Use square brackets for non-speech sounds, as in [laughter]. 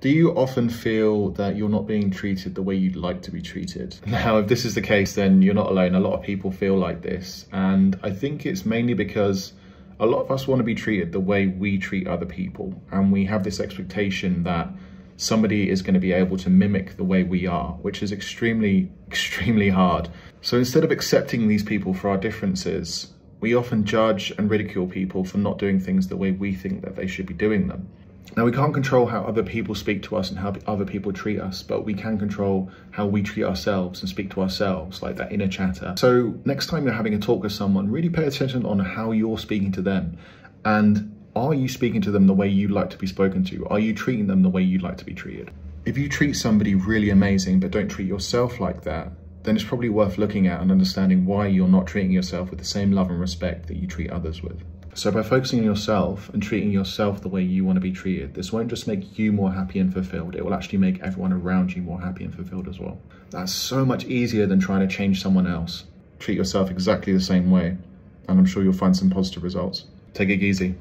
Do you often feel that you're not being treated the way you'd like to be treated? [laughs] Now, if this is the case, then you're not alone. A lot of people feel like this. And I think it's mainly because a lot of us want to be treated the way we treat other people. And we have this expectation that somebody is going to be able to mimic the way we are, which is extremely, [laughs] extremely hard. So instead of accepting these people for our differences, we often judge and ridicule people for not doing things the way we think that they should be doing them. Now, we can't control how other people speak to us and how other people treat us, but we can control how we treat ourselves and speak to ourselves, like that inner chatter. So, next time you're having a talk with someone, really pay attention on how you're speaking to them. And are you speaking to them the way you'd like to be spoken to? Are you treating them the way you'd like to be treated? If you treat somebody really amazing but don't treat yourself like that, then it's probably worth looking at and understanding why you're not treating yourself with the same love and respect that you treat others with. So by focusing on yourself and treating yourself the way you want to be treated, this won't just make you more happy and fulfilled, it will actually make everyone around you more happy and fulfilled as well. That's so much easier than trying to change someone else. Treat yourself exactly the same way, and I'm sure you'll find some positive results. Take it easy.